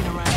playing around.